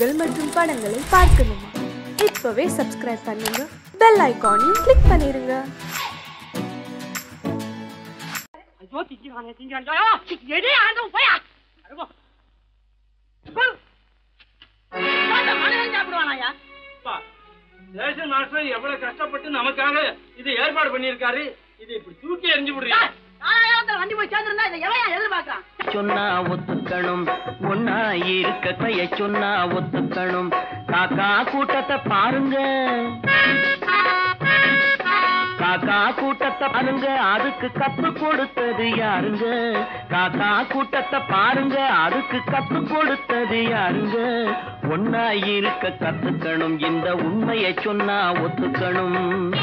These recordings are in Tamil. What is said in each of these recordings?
நிகழ்ச்சிகள் மற்றும் படங்களை பார்க்கணுமா? இப்பவே சப்ஸ்கிரைப் பண்ணுங்க. பெல் ஐகானையும் கிளிக் பண்ணிருங்க. ரேஷன் மாஸ்டர் எவ்வளவு கஷ்டப்பட்டு நமக்காக இது ஏற்பாடு பண்ணியிருக்காரு. இது இப்படி தூக்கி எறிஞ்சு விடுறீங்க. நாலாயிரத்துல வண்டி போய் சேர்ந்திருந்தா இதை எவன் எதிர்பார்க்கறான்? சொன்னா ஒத்துக்கணும். ஒன்னா இருக்க கைய சொன்னா ஒத்துக்கணும். காக்கா கூட்டத்தை பாருங்க. காக்கா கூட்டத்தை பாருங்க. அதுக்கு கத்து கொடுத்தது யாருங்க? காக்கா கூட்டத்தை பாருங்க. அதுக்கு கத்து கொடுத்தது யாருங்க? ஒன்னா இருக்க கத்துக்கணும். இந்த உண்மையை சொன்னா ஒத்துக்கணும்.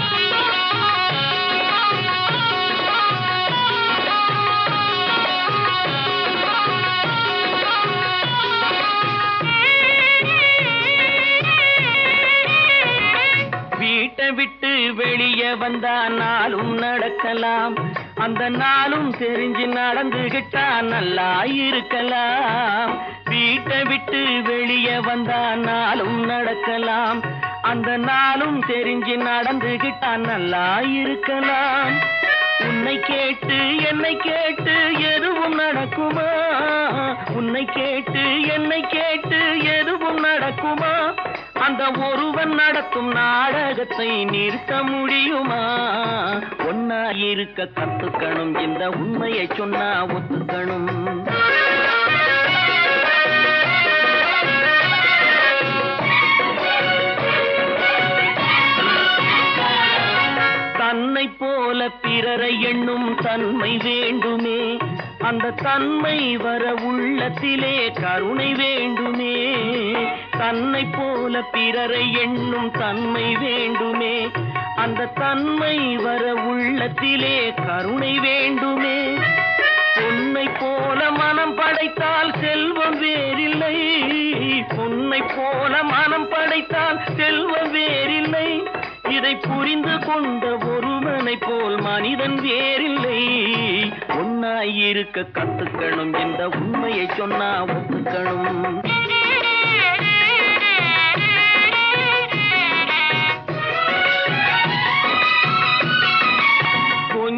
வீட்டை விட்டு வெளியே வந்தா நாளும் நடக்கலாம். அந்த நாளும் தெரிஞ்சு நடந்துகிட்டா நல்லா இருக்கலாம். வீட்டை விட்டு வெளியே வந்தா நாளும் நடக்கலாம். அந்த நாளும் தெரிஞ்சு நடந்துகிட்டா நல்லா இருக்கலாம். உன்னை கேட்டு என்னை கேட்டு எதுவும் நடக்குமா? உன்னை கேட்டு என்னை கேட்டு எதுவும் நடக்குமா? அந்த ஒருவன் நடத்தும் நாடகத்தை நிறுத்த முடியுமா? ஒன்னா இருக்க கத்துக்கணும் இந்த உண்மையை சொன்னா ஒத்துக்கணும். தன்னை போல பிறரை எண்ணும் தன்மை வேண்டுமே. அந்த தன்மை வர உள்ளத்திலே கருணை வேண்டுமே. தன்னை போல பிறரை எண்ணும் தன்மை வேண்டுமே. அந்த தன்மை வர உள்ளத்திலே கருணை வேண்டுமே. பொன்னை போல மனம் படைத்தால் செல்வம் வேறில்லை. பொன்னை போல மனம் படைத்தால் செல்வம் வேறில்லை. இதை புரிந்து கொண்ட ஒருவனை போல் மனிதன் வேறில்லை. ஒன்னாயிருக்க கத்துக்கணும் என்ற உண்மையை சொன்னா ஒத்துக்கணும்.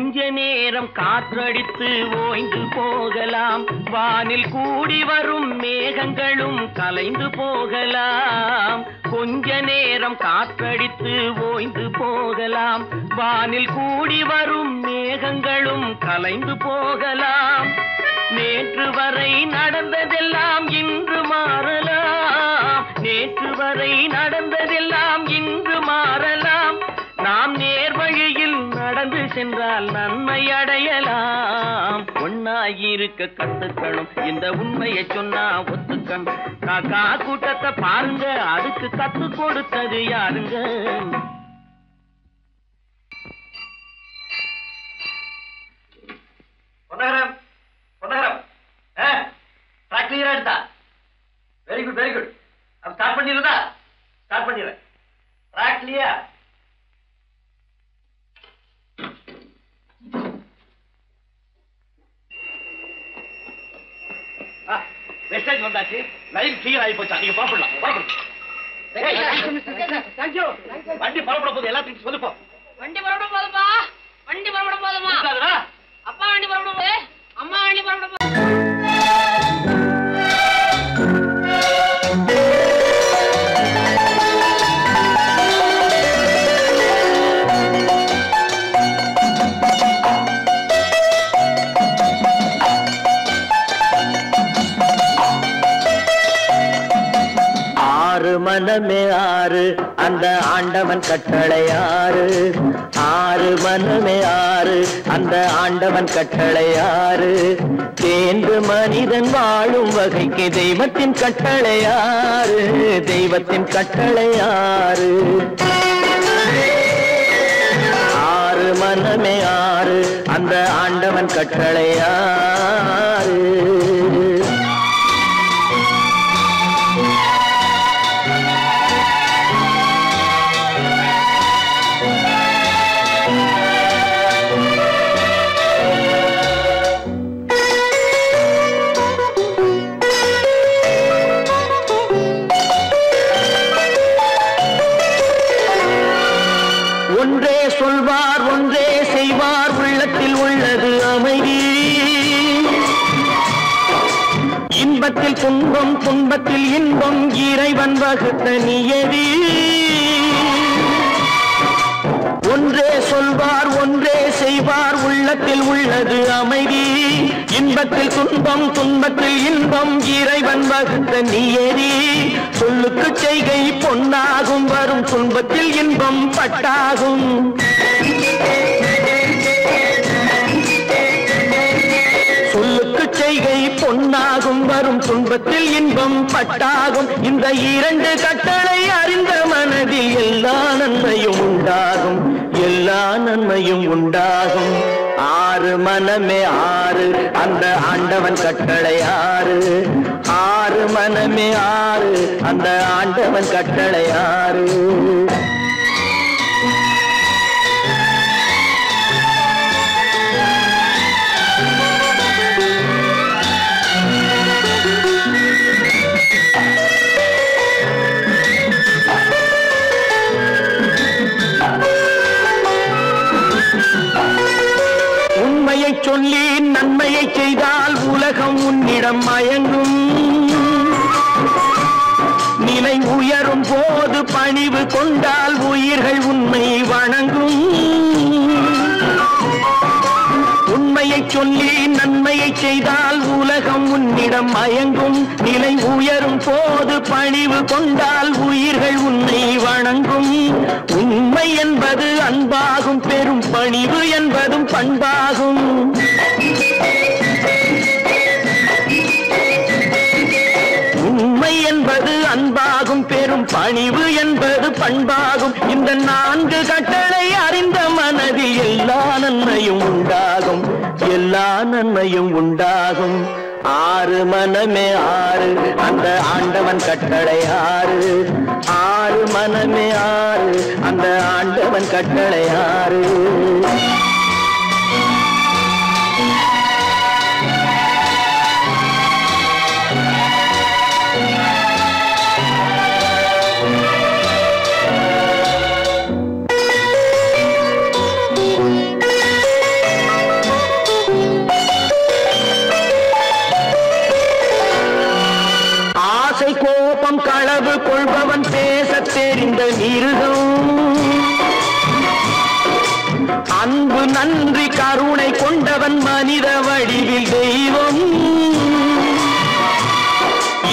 கொஞ்ச நேரம் காற்றடித்து ஓய்ந்து போகலாம். வானில் கூடி வரும் மேகங்களும் கலைந்து போகலாம். கொஞ்ச நேரம் காற்றடித்து ஓய்ந்து போகலாம். வானில் கூடி வரும் மேகங்களும் கலைந்து போகலாம். நேற்று வரை நடந்ததெல்லாம் இன்று மாறலாம். நேற்று வரை நடந்ததெல்லாம் இன்று மாறலாம். நாம் நேர் கடந்து சென்றால் நன்மை அடையலாம். ஒன்னாயிருக்க கத்துக்கணும். இந்த உண்மையை சொன்னா ஒத்துக்கணும். காக்கா கூட்டத்தை பாருங்க. அதுக்கு கத்து கொடுத்தது யாருங்க? வெரி குட் வெரி குட் அப்ப ஸ்டார்ட் பண்ணிடுறதா? ஸ்டார்ட் பண்ணிடுறேன். ட்ராக் கிளியர் வெஸ்டேஜ் வந்தாச்சு. லைன் கிளியர் ஆகி போச்சா. நீங்க புறப்படலாம். தேங்க்யூ வண்டி புறப்பட போது எல்லாத்தையும் சொல்லுப்போம் வண்டி புறப்பட போதுமா வண்டி புறப்பட போதுமா? அப்பா வண்டி புறப்பட போகுது அம்மா வண்டி புறப்பட போகுது அந்த ஆண்டவன் கட்டளை ஆறு ஆறு மனமே ஆறு அந்த ஆண்டவன் கட்டளை ஆறு தேர்ந்து மனிதன் வாழும் வகைக்கு தெய்வத்தின் கட்டளை ஆறு தெய்வத்தின் கட்டளை ஆறு ஆறு மனமே ஆறு அந்த ஆண்டவன் கட்டளை ஆறு இன்பம் இறைவன் வகுத்த நியதி ஒன்றே சொல்வார் ஒன்றே செய்வார் உள்ளத்தில் உள்ளது அமைதி. இன்பத்தில் துன்பம் துன்பத்தில் இன்பம் இறைவன் வகுத்த நியதி சொல்லுக்கு செய்கை பொன்னாகும் வரும் துன்பத்தில் இன்பம் பட்டாகும். துன்பத்தில் இன்பம் பட்டாகும். இந்த இரண்டு கட்டளை அறிந்த மனதில் எல்லா நன்மையும் உண்டாகும். எல்லா நன்மையும் உண்டாகும். ஆறு மனமே ஆறு அந்த ஆண்டவன் கட்டளை ஆறு. ஆறு மனமே ஆறு அந்த ஆண்டவன் கட்டளை ஆறு. உள்ளம் மயங்கும். நிலை உயரும் போது பணிவு கொண்டால் உயிர்கள் உண்மை வணங்கும். உண்மையை சொல்லி நன்மையை செய்தால் உலகம் உன்னிடம் மயங்கும். நிலை உயரும் போது பணிவு கொண்டால் உயிர்கள் உன்னை வணங்கும். உண்மை என்பது அன்பாகும் பெரும் பணிவு என்பதும் பண்பாகும். என்பது அன்பாகும். பெரும் பணிவு என்பது பண்பாகும். இந்த நான்கு கட்டளை அறிந்த மனதில் எல்லா நன்மையும் உண்டாகும். எல்லா நன்மையும் உண்டாகும். ஆறு மனமே ஆறு அந்த ஆண்டவன் கட்டளை ஆறு. ஆறு மனமே ஆறு அந்த ஆண்டவன் கட்டளை ஆறு. நன்றி கருணை கொண்டவன் மனித வடிவில் தெய்வம்.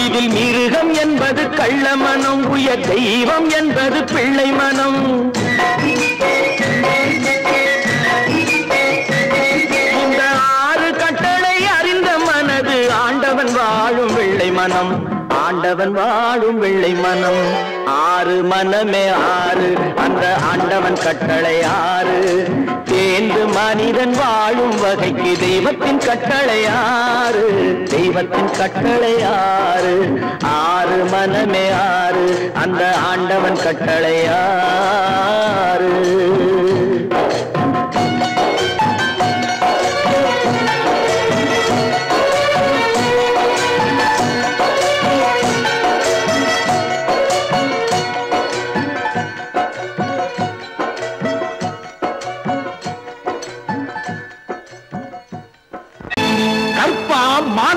இதில் மிருகம் என்பது கள்ள மனம் உயர் தெய்வம் என்பது பிள்ளை மனம். ஆண்டவன் வாழும் வெள்ளை மனம். ஆறு மனமே ஆறு அந்த ஆண்டவன் கட்டளை ஆறு. தேர்ந்து மனிதன் வாழும் வகைக்கு தெய்வத்தின் கட்டளை ஆறு. தெய்வத்தின் கட்டளை ஆறு. ஆறு மனமே ஆறு அந்த ஆண்டவன் கட்டளை ஆறு.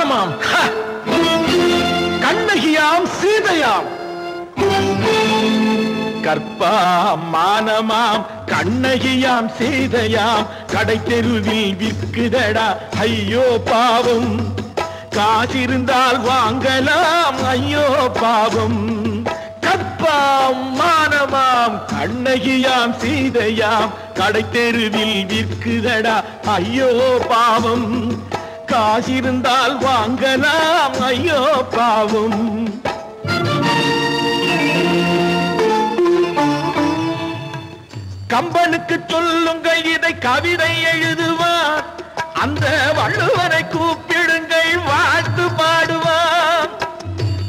கற்பாம் கண்ணகியாம் சீதையாம். கற்பாம் மானமாம் கண்ணகியாம் சீதையாம். கடை தெருவில் விற்குதடா ஐயோ பாவம். காசிருந்தால் வாங்கலாம் ஐயோ பாவம். கற்பாம் மானமாம் கண்ணகியாம் சீதையாம். கடை தெருவில் விற்குதடா ஐயோ பாவம். காசிருந்தால் வாங்கலாம். ஐயோ பாவம். கம்பனுக்கு சொல்லுங்கள் இதை கவிதை எழுதுவார். அந்த வள்ளுவரை கூப்பிடுங்கள் வாழ்த்து பாடுவார்.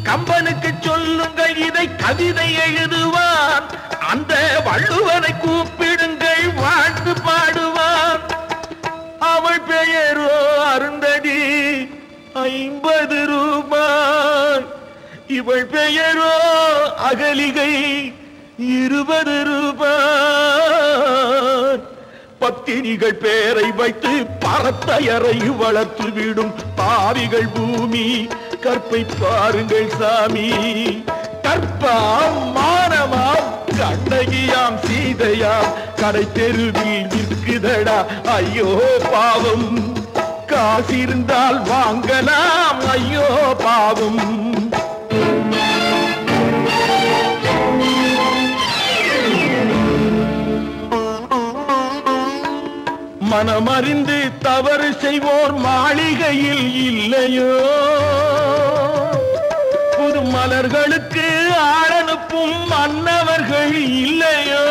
கம்பனுக்கு சொல்லுங்கள் இதை கவிதை எழுதுவார். அந்த வள்ளுவரை கூப்பிடுங்கள் வாழ்த்து பாடுவான் அவள் பெயரோ அருந்ததி ஐம்பது ரூபாய். இவள் பெயரோ அகலிகை இருபது ரூபாய். பத்தினிகள் பேரை வைத்து பரத்தையரை வளர்த்து விடும் பாவிகள் பூமி. கற்பை பாருங்கள் சாமி. கற்பாம் மானமாம் கண்ணகியாம் சீதையாம். கடை தெருவில் நிற்குதடா. ஐயோ பாவம். காசிருந்தால் வாங்கலாம். ஐயோ பாவம். மனமறிந்து தவறு செய்வோர் மாளிகையில் இல்லையோ? புது மலர்களுக்கு ஆளனுப்பும் மன்னவர்கள் இல்லையோ?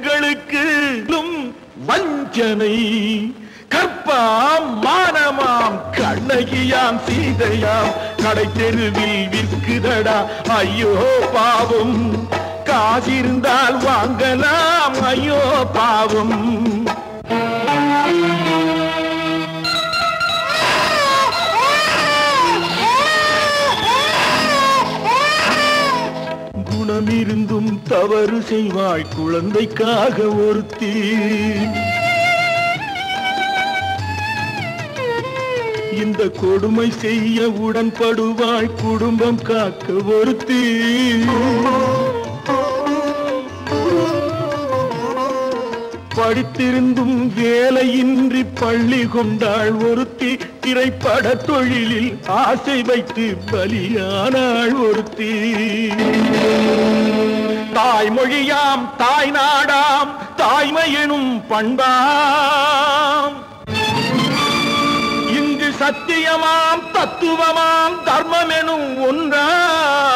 பெண்களுக்கு வஞ்சனை. கற்பாம் மானமாம் கண்ணகியாம் சீதையாம் கடை தெருவில் விற்குதடா. ஐயோ பாவம். காசிருந்தால் வாங்கலாம் ஐயோ பாவம். இருந்தும் தவறு செய்வாய் குழந்தைக்காக ஒருத்தி. இந்த கொடுமை செய்ய உடன்படுவாய் குடும்பம் காக்க ஒருத்தி. படித்திருந்தும் வேலையின்றி பள்ளி கொண்டாள் ஒருத்தி. திரைப்பட தொழிலில் ஆசை வைத்து பலியானாள் ஒருத்தி. தாய்மொழியாம் தாய் நாடாம் தாய்மை எனும் பண்பாம். இங்கு சத்தியமாம் தத்துவமாம் தர்மம் எனும் ஒன்றாம்.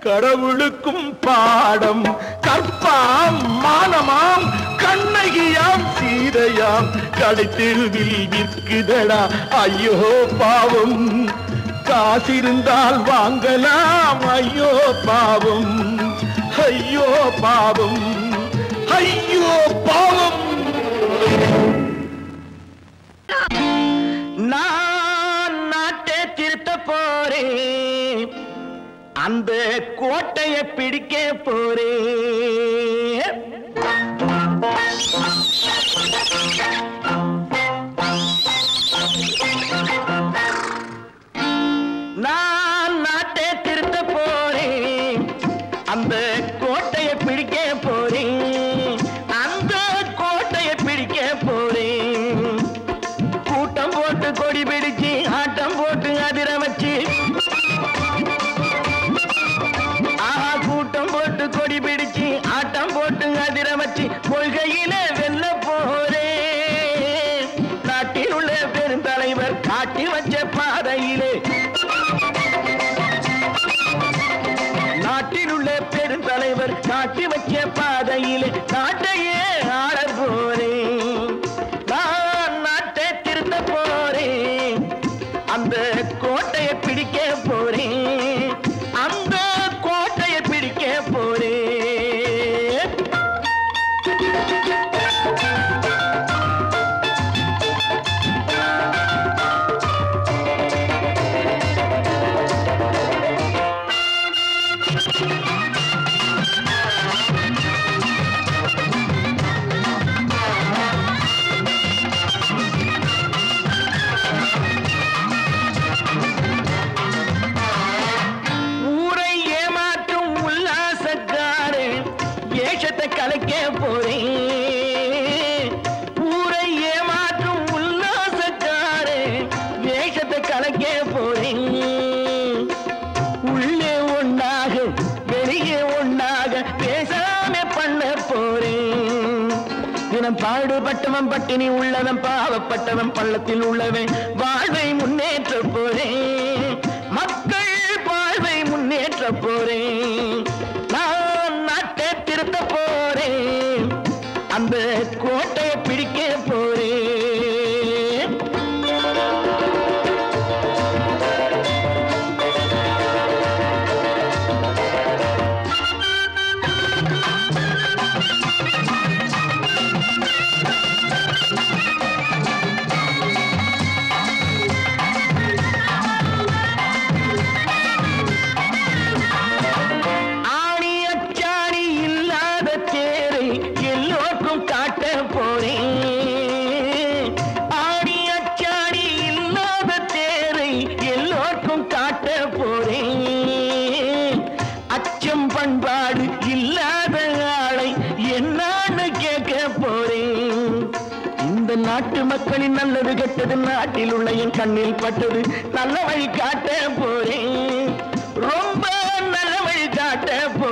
கடவுளுக்கும் பாடம். கற்பாம் மானமாம் கண்ணகியாம் சீதையாம். கடைத்தெருவில் விற்குதடா ஐயோ பாவம். காசிருந்தால் வாங்கலாம் ஐயோ பாவம். ஐயோ பாவம். ஐயோ பாவம். நான் நாட்டை திருத்த போறேன். அந்த கோட்டையை பிடிக்க போறேன். கலைக்க போறேன். ஊரை ஏமாற்றும் உல்லாசக்கார வேஷத்தை கலைக்க போறேன். உள்ளே ஒண்ணாக வெளியே ஒண்ணாக பேசாம பண்ண போறேன். தினம் பாடுபட்டவன் பட்டினி உள்ளவன் பாவப்பட்டவன் பள்ளத்தில் உள்ளவன். நல்லது கெட்டது நாட்டில் உள்ள என் கண்ணில் பட்டது. நல்ல வழி காட்ட போறேன். ரொம்ப நல்ல வழி காட்ட போ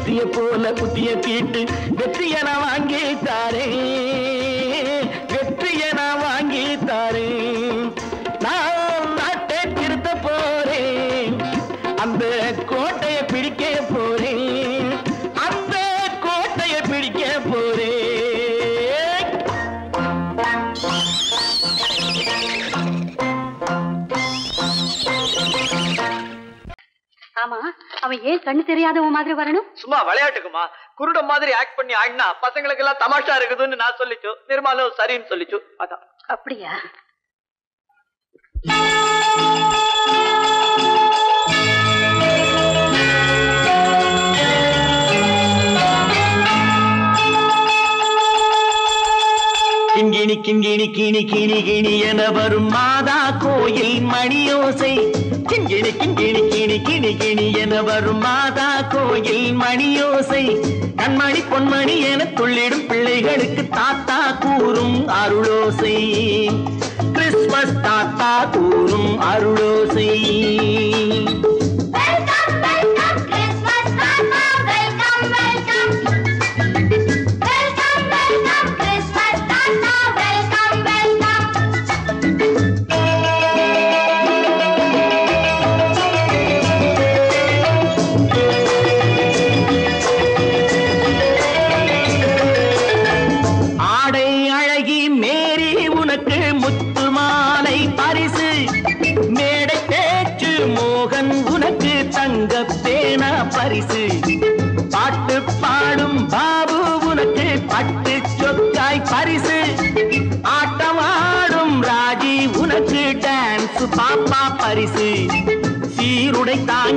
கத்திய போல குத்திய தீட்டு வெற்றிய நான் வாங்கி தாரே வெற்றிய நான் வாங்கி தாரே நான் நாட்டை திருத்த போறேன். அந்த கோட்டையை பிடிக்க போறேன். அந்த கோட்டையை பிடிக்க போறேன். ஆமா அவன் ஏன் கண்ணு தெரியாதவன் மாதிரி வரணும்? சும்மா விளையாட்டுக்குமா? குருட மாதிரி ஆக்ட் பண்ணி ஆடினா பசங்களுக்கு எல்லாம் தமாஷா இருக்குதுன்னு நான் சொல்லிச்சு. நிர்மலும் சரின்னு சொல்லிச்சு. அதான். அப்படியா? கிண்கிணி கிண்கிணி கிணி கிணி கிணி என வரும் மாதா கோயில் மணியோசை. கிண்கிணி கிண்கிணி கிணி கிணி கிணி என வரும் மாதா கோயில் மணியோசை. கண்மணி பொன்மணி என துள்ளிடும் பிள்ளைகளுக்கு தாத்தா கூறும் அருளோசை. கிறிஸ்மஸ் தாத்தா கூறும் அருளோசை.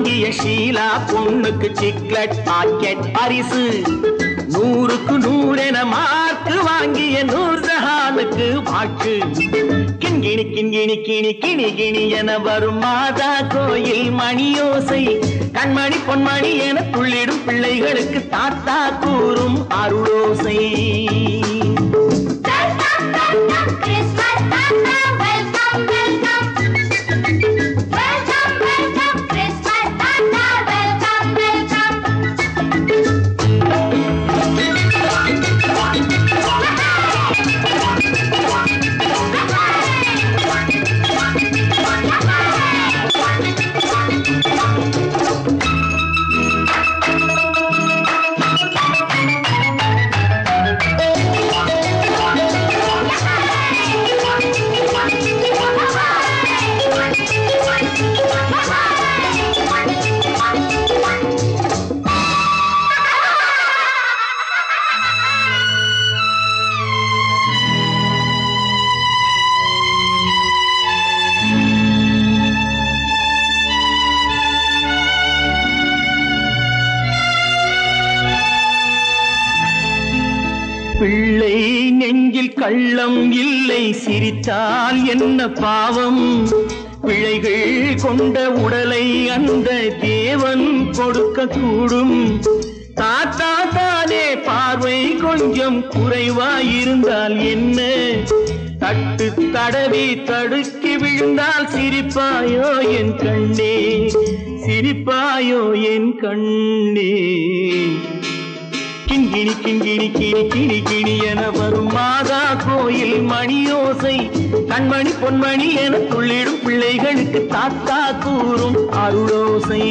வாங்கிய ஷீலா பொண்ணுக்கு சிக்லெட் பாக்கெட் பரிசு. நூறுக்கு நூறென மார்க்கு வாங்கிய நூர் ஜஹானுக்கு வாக்கு கிண்கிணி கிண்கிணி கிணி கிணி கிணி என வரும் மாதா கோயில் மணியோசை. கண்மணி பொன்மணி என துள்ளிடும் பிள்ளைகளுக்கு தாத்தா கூறும் அருளோசை. சிரித்தால் என்ன பாவம்? பிழைகள் கொண்ட உடலை அந்த தேவன் கொடுக்க கூடும் தாத்தா தானே பார்வை கொஞ்சம் குறைவாயிருந்தால் என்ன? தட்டு தடவி தடுக்கி விழுந்தால் சிரிப்பாயோ என் கண்ணே? சிரிப்பாயோ என் கண்ணே? கிண்கிணி கிங்கிணி கிணி கிணி கிணி என வரும் மாதா கோயில் மணியோசை. கண்மணி பொன்மணி என துள்ளிடும் பிள்ளைகளுக்கு தாத்தா கூறும் அருளோசை.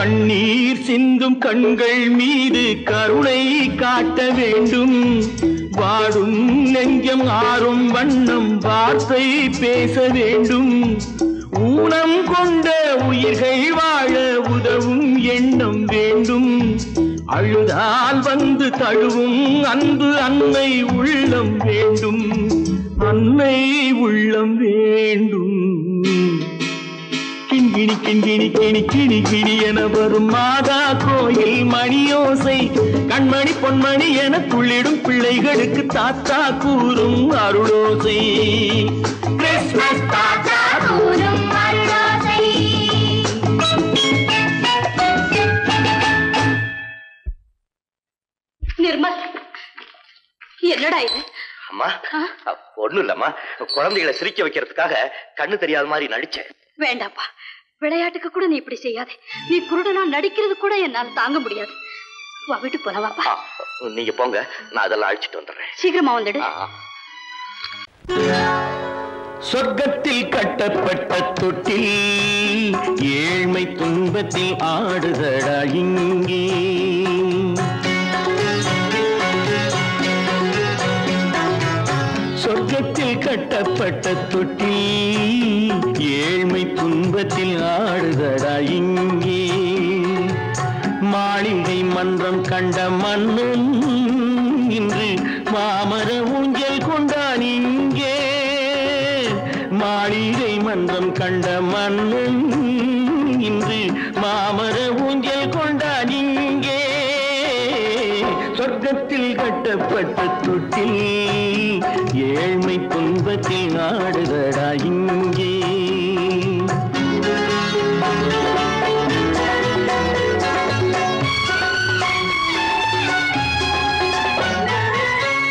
கண்ணீர் சிந்தும் கண்கள் மீது கருணை காட்ட வேண்டும். வாடும் நெஞ்சம் ஆறும் வண்ணம் வார்த்தை பேச வேண்டும். ஊனம் கொண்ட உயிர்கள் வாழ உதவும் எண்ணம் வேண்டும். அழுதால் வந்து தழுவும் அன்பு அன்னை உள்ளம் வேண்டும். அன்னை உள்ளம் வேண்டும். கிண்கிணி கிண்கிணி கிணி கிணி கிணி என வரும் மாதா கோயில் மணியோசை. கண்மணி பொன்மணி என துள்ளிடும் பிள்ளைகளுக்கு தாத்தா கூறும் அருளோசை. கிறிஸ்மஸ் தாத்தா கூறும் அருளோசை. நிர்மல் என்னடா இது? அம்மா ஒண்ணும் இல்லம்மா. குழந்தைகளை சிரிக்க வைக்கிறதுக்காக கண்ணு தெரியாத மாதிரி நடிச்சேன். வேண்டாப்பா விளையாட்டுக்கு கூட நீ இப்படி செய்யாதே. நீ குருடனா நடிக்கிறது கூட என்னால தாங்க முடியாது. வா வீட்டு போல வாப்பா. நீங்க போங்க. நான் அதெல்லாம் அழிச்சிட்டு வந்துடுறேன். சீக்கிரமா வந்துடு. சொர்க்கத்தில் கட்டப்பட்ட தொட்டில் ஏழ்மை துன்பத்தில் ஆடுதடா இங்கே. கட்டப்பட்ட தொட்டில் ஏழ்மை துன்பத்தில் ஆடுதடா இங்கே. மாளிகை மன்றம் கண்ட மண்ணும் இன்று மாமர ஊஞ்சல் கொண்டான் இங்கே. மாளிகை மன்றம் கண்ட மண்ணும் இன்று மாமர ஊஞ்சல் கொண்டான் இங்கே. சொர்க்கத்தில் கட்டப்பட்ட தொட்டில் ஏழ்மை துன்பத்தில் நாடுகடா இங்கே.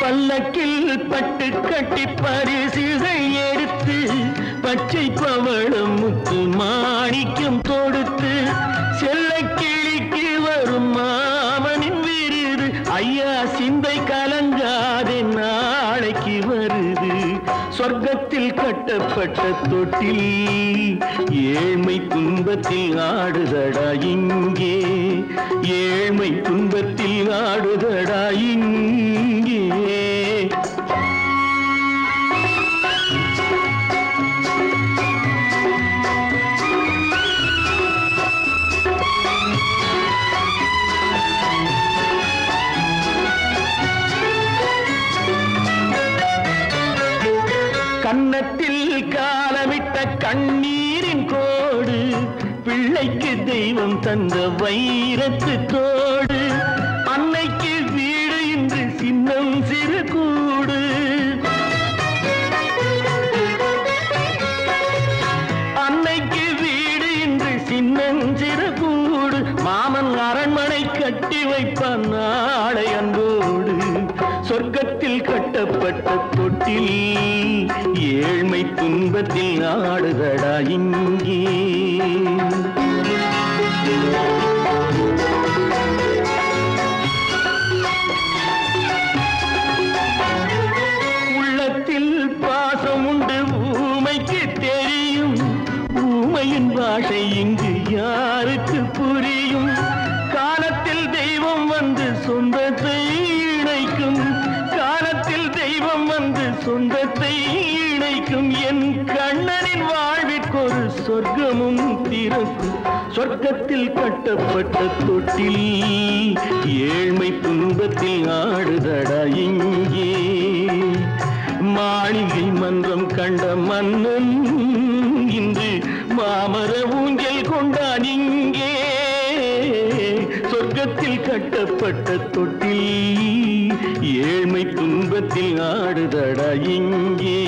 பல்லக்கில் பட்டு கட்டி பரிசிசை எடுத்து பச்சை பவளம் முத்து மாணிக்கம் தொடுத்து கட்டப்பட்ட தொட்டில் ஏழ்மை துன்பத்தில் ஆடுதடா இங்கே. ஏழ்மை துன்பத்தில் ஆடுதடா இங்கே. வைரத்து தோடு அன்னைக்கு வீடு இன்று சின்னம் சிறு கூடு. அன்னைக்கு வீடு இன்று சின்னம் சிறு கூடு. மாமன் அரண்மனை கட்டி வைப்பான் நாளை அன்போடு. சொர்க்கத்தில் கட்டப்பட்ட தொட்டில் ஏழ்மை துன்பத்தில் நாடுகடாயின் சொர்க்கமும் திறக்கும் சொர்க்கத்தில் கட்டப்பட்ட தொட்டில் ஏழ்மை துன்பத்தில் ஆடுதடா இங்கே. மாளிகை மன்றம் கண்ட மன்னன் இன்று மாமர ஊஞ்சல் கொண்டான் இங்கே. சொர்க்கத்தில் கட்டப்பட்ட தொட்டில் ஏழ்மை துன்பத்தில் ஆடுதடா இங்கே.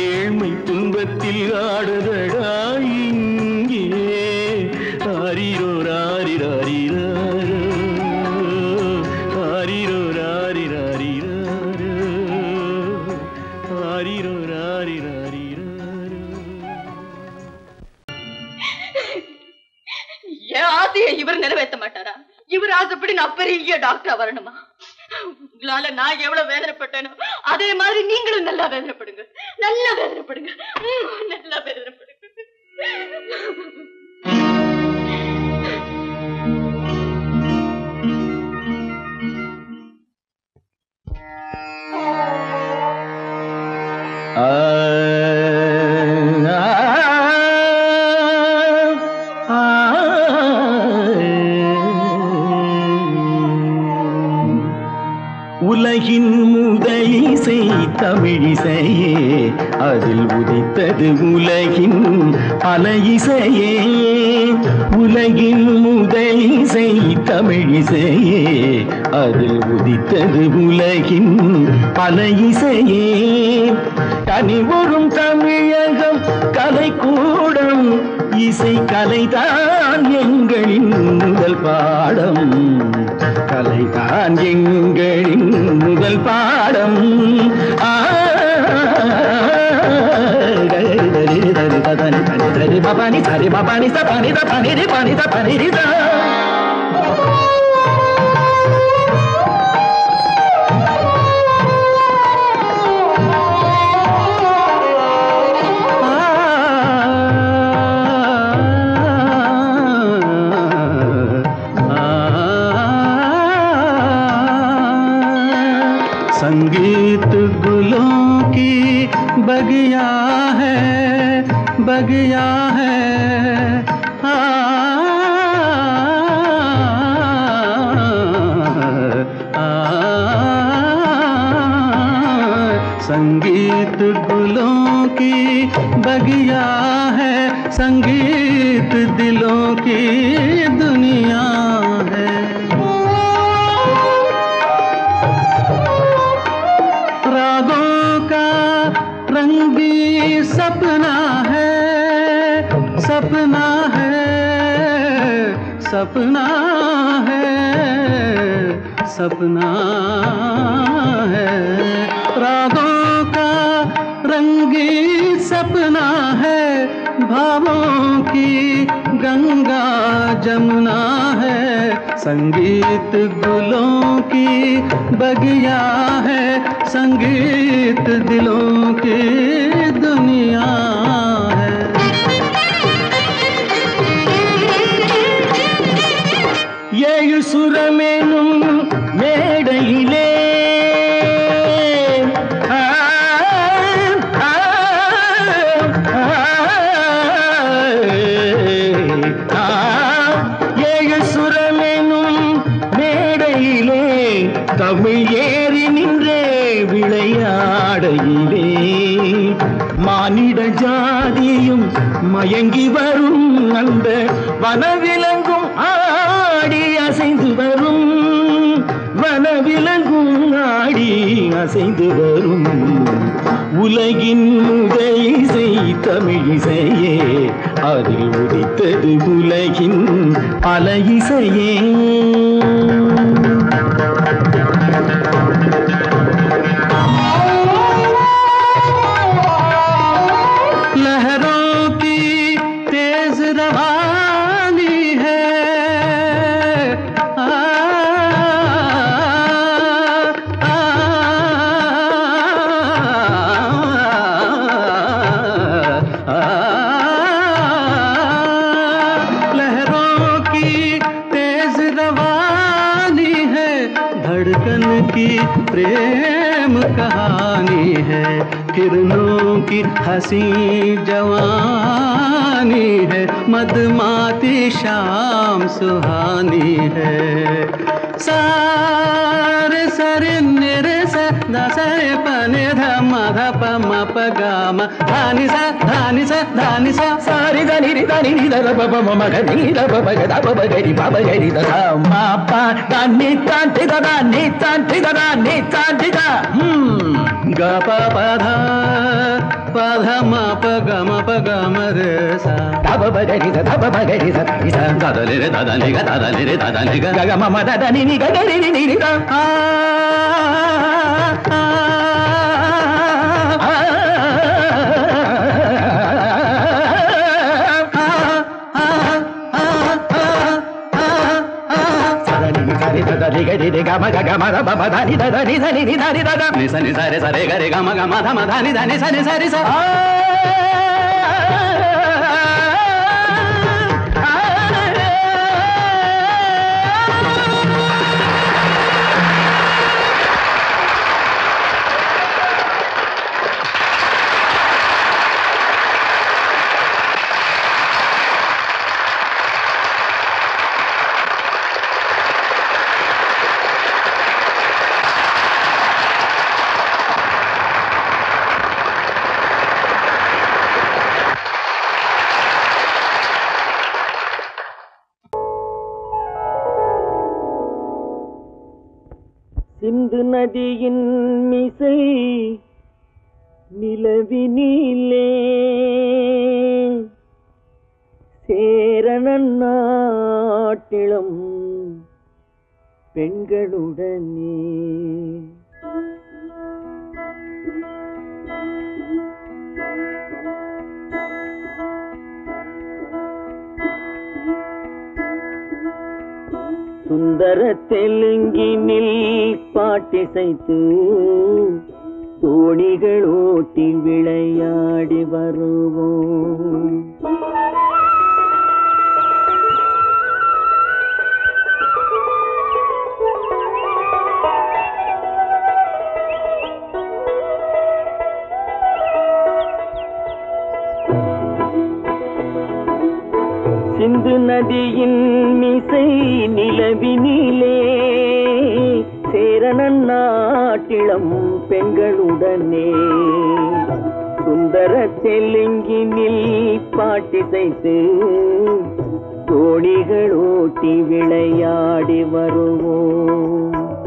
ஏழ்மை துன்பத்தில் ஆடுதடா இங்கே. ஆரிரோ ராரிராரிரோ ஆரிரோ ராரிராரிரோ ஆரிரோ ராரிராரிரோ ஏன் ஆசையை இவர் நிறைவேற்ற மாட்டாரா? இவர் ஆசைப்படி நான் பெரிய டாக்டரா வரணுமா? உங்களால நான் எவ்வளவு வேதனைப்பட்டேனோ அதே மாதிரி நீங்களும் நல்லா வேதனைப்படுங்க. நல்லா வேதனைப்படுங்க. நல்லா வேதனைப்படுங்க. உலகின் முதலிசை தமிழிசையே அதில் உதித்தது உலகின் பல இசையே. உலகின் முதலிசை தமிழிசையே அதில் உதித்தது உலகின் பல இசையே. கனிவரும் தமிழகம் கலைக்கூடம் இசை கலைதான் எங்களின் முதல் பாடம். கலைதான் எங்களின் முதல் பாடம் பபானி சரி பபானி சபானி தபானி ரி பானி தபானி बगिया है। संगीत गुलों की बगिया है संगीत दिलों की दुनिया। सपना है सपना है। रागों का रंगी सपना है, भावों की गंगा जमुना है। संगीत गुलों की बगिया है, संगीत दिलों की दुनिया। சுரமே மானிட ஜாதியும் மயங்கி வரும் அந்த வனவிலங்கும் ஆடி அசைந்து வரும். வனவிலங்கும் ஆடி அசைந்து வரும். உலகின் முதல் இசை தமிழிசையே அதில் உதித்தது உலகின் பல இசையே. हसी जवानी है मदमाती शाम सुहानी है। सार सर निर स दस पन धम धप मप गाम धानी स धानी स धानी सा। सारी धनी रि धनी नि धर बब मम गनि र बब ग द बब गरि बब गरि द सा मा पा धानी तांति द धानी तांति द धानी तांति द हम हम्म। ग प प ध। గగమ మదని గగరి నిరిదా ని ద రి గ రి రి గ మ గ గ మ ద బ మ ద ని ద ద ని ద ని ని ద ని ద ద ని స ని స రి స రి గ రి గ మ గ మ ధ మ ధ ని ద ని స ని స రి స சிந்து நதியின் மிசை நிலவினிலே சேரணன் நாட்டிளம் பெண்களுடனே. சுந்தர தெலுங்கினில் பாட்டிசைத்து தோணிகள் ஓட்டி விளையாடி வருவோம். நதியின் மிசை நிலவினிலே. சேரணன் நாட்டிளம் பெண்களுடனே. சுந்தர தெலுங்கினில் பாட்டிசைத்து தோணிகள் ஓட்டி விளையாடி வருவோம்.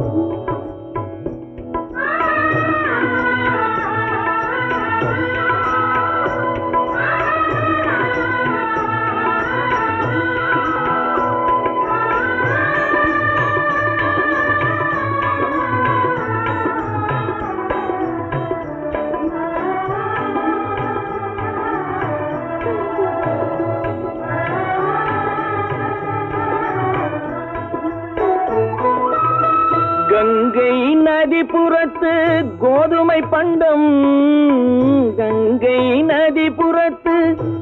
கோதுமை பண்டம் கங்கை நதிபுறத்து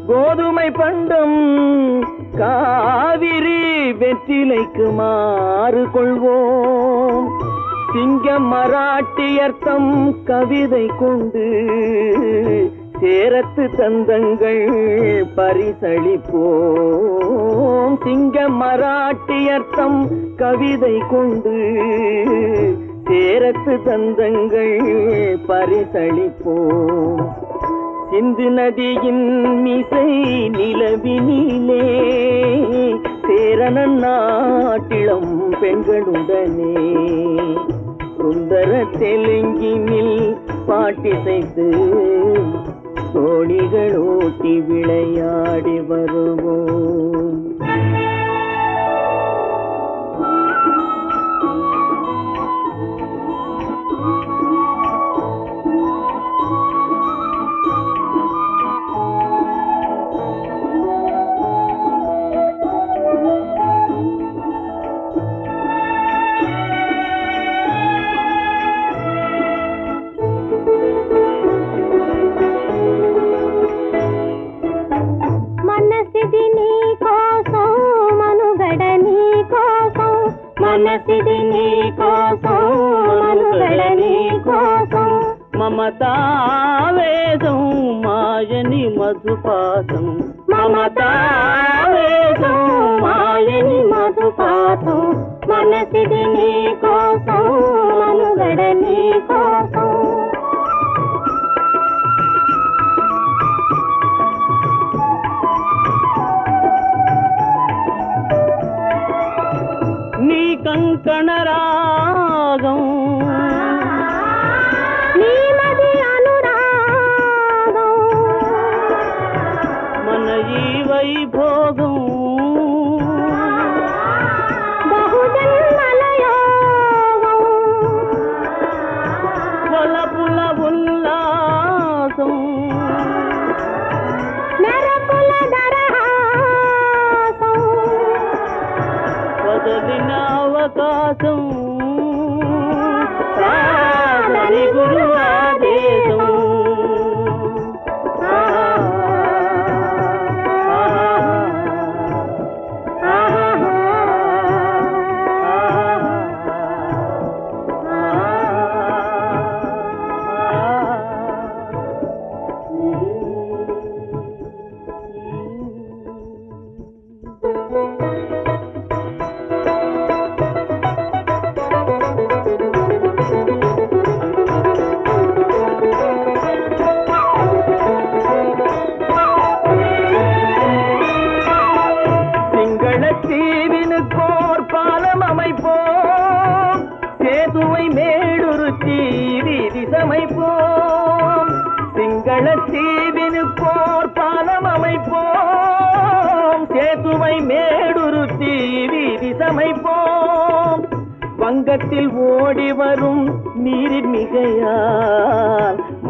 கோதுமை பண்டம் காவிரி வெற்றிலைக்கு மாறு கொள்வோம். சிங்க மராட்டியர்த்தம் கவிதை கொண்டு சேரத்து தந்தங்கள் பரிசளிப்போம். சிங்க மராட்டியர்த்தம் கவிதை கொண்டு சேரத்து தந்தங்கள் பரிசளிப்போம். சிந்து நதியின் மிசை நிலவினிலே சேரணன் நாட்டிளம் பெண்களுடனே. சுந்தர தெலுங்கினில் பாட்டிசைத்து தோணிகள் ஓட்டி விளையாடி வருவோம்.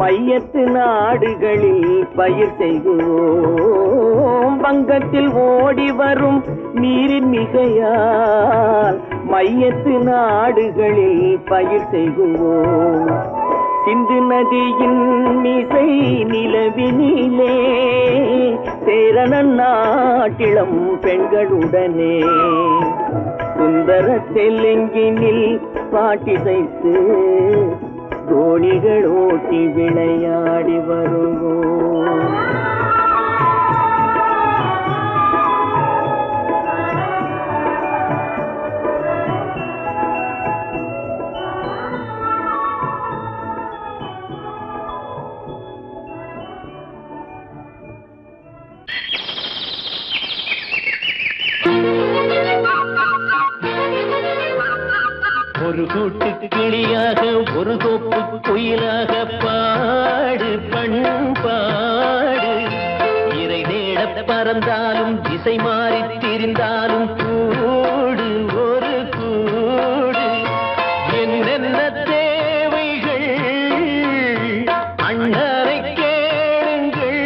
மையத்து நாடுகளில் பயிர் செய்கிறோம் வங்கத்தில் ஓடி வரும் நீரின் மிகையால் மையத்து நாடுகளில் பயிர் செய்கிறோம் சிந்து நதியின் மிசை நிலவினிலே சேரணன் நாட்டிளம் பெண்களுடனே சுந்தர தெலுங்கினில் பாட்டிசைத்து தோணிகள் ஓட்டி விளையாடி வருவோம். ஒரு கூட்டு கிளியாக ஒரு தோப்பு குயிலாக பாடு பண்பாடு இறை தேட பறந்தாலும் திசை மாறி திரிந்தாலும் கூடு ஒரு கூடு. என்னென்ன தேவைகள்? அண்ணரை கேளுங்கள்.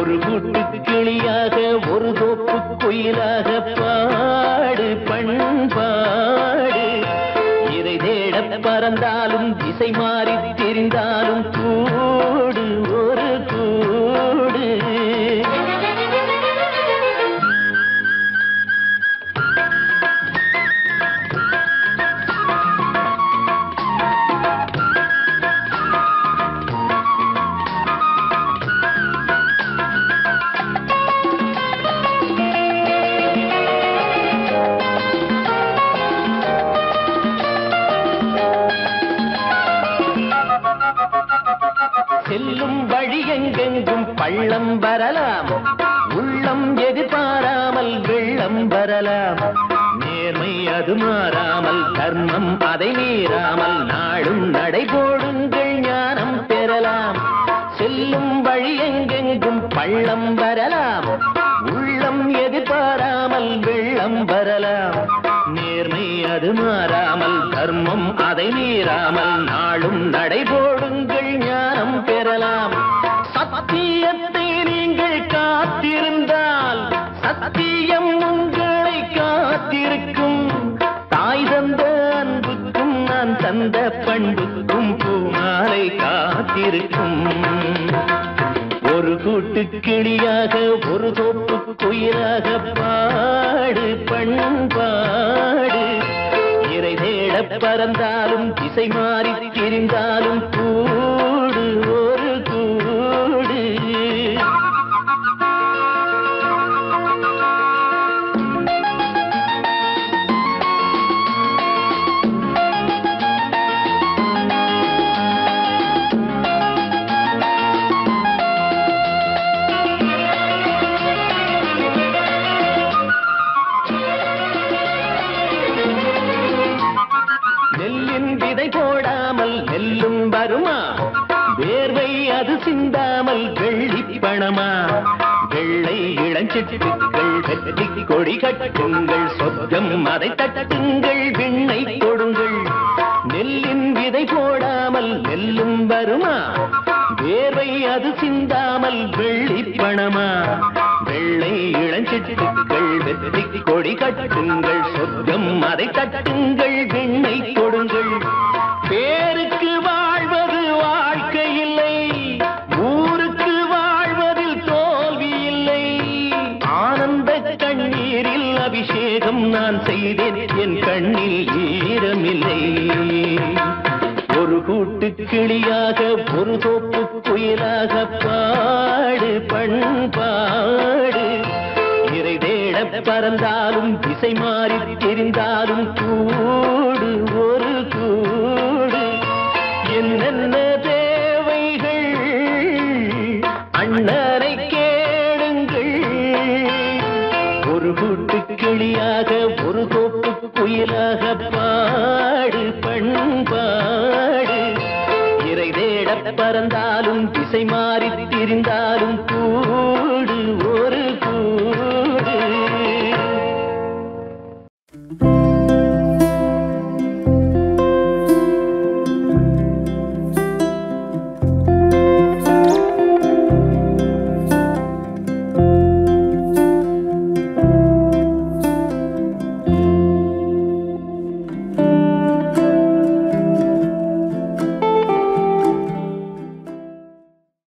ஒரு கூட்டு கிளியாக ஒரு தோப்பு குயிலாக நான் பண்புக்கும் பூமாலை காத்திருக்கும். ஒரு கூட்டு கிளியாக ஒரு தோப்பு குயிலாக பாடு பண்பாடு. இறை தேட பறந்தாலும் திசை மாறி திரிந்தாலும் கூடு ஒரு கட்டுங்கள் வெற்றி கொடி கட்டுங்கள் சொர்க்கம் அதை தட்டுங்கள் விண்ணை கொடுங்கள் நெல்லின் விதை போடாமல் நெல்லும் வருமா? வேர்வை அது சிந்தாமல் வெள்ளி பணமா? வெள்ளை இளஞ்சிட்டுக்கள் வெற்றி கொடி கட்டுங்கள் சொர்க்கம் அதை தட்டுங்கள் விண்ணை கொடுங்கள் கிளியாக ஒரு தோப்பு குயிலாக பாடு பண்பாடு. இறை தேட பறந்தாலும் திசை மாறி தெரிந்தாலும் கூடு ஒரு கூடு. என்னென்ன தேவைகள்? அண்ணரை கேளுங்கள். ஒரு கூட்டு கிளியாக ஒரு தோப்பு குயிலாக தேட பறந்தாலும்